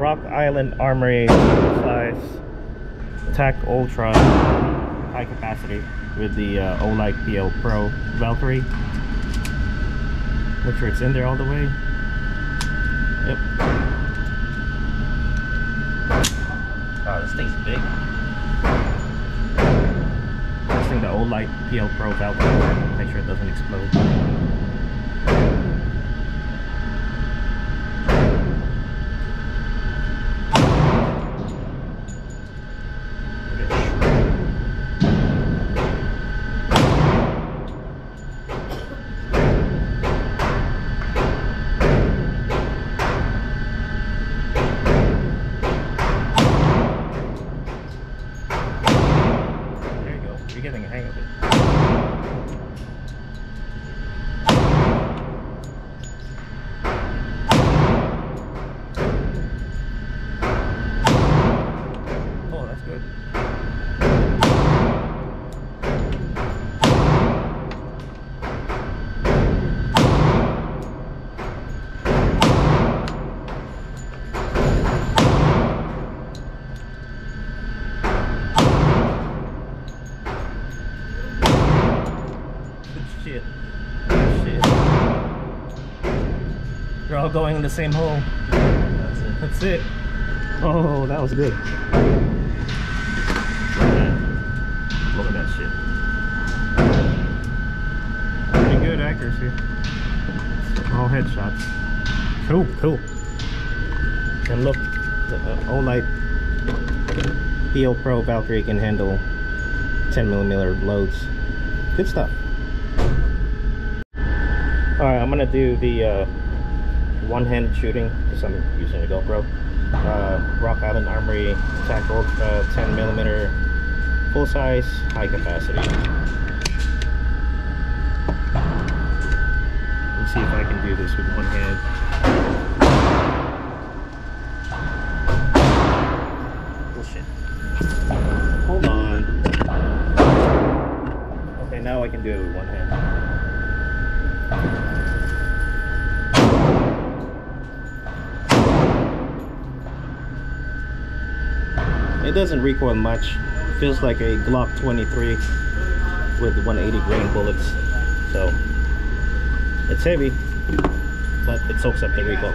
Rock Island Armory size TAC Ultra high capacity with the uh, Olight PL Pro Valkyrie. Make sure it's in there all the way. Yep. Oh, this thing's big. Testing the Olight PL Pro Valkyrie. Make sure it doesn't explode. You're getting a hang of it. Shit. Shit. You're all going in the same hole. That's it. That's it. Oh, that was good. Look at that shit. Pretty good accuracy. All headshots. Cool, cool. And look, the uh, Olight Pro Valkyrie can handle 10 millimeter loads. Good stuff. Alright, I'm gonna do the uh, one-handed shooting because I'm using a GoPro. Uh, Rock Island Armory TAC Ultra 10 millimeter full size, high capacity. Let's see if I can do this with one hand. Bullshit. Hold on. Okay, now I can do it with one hand. It doesn't recoil much. Feels like a Glock 23 with 180 grain bullets. So it's heavy, but it soaks up the recoil.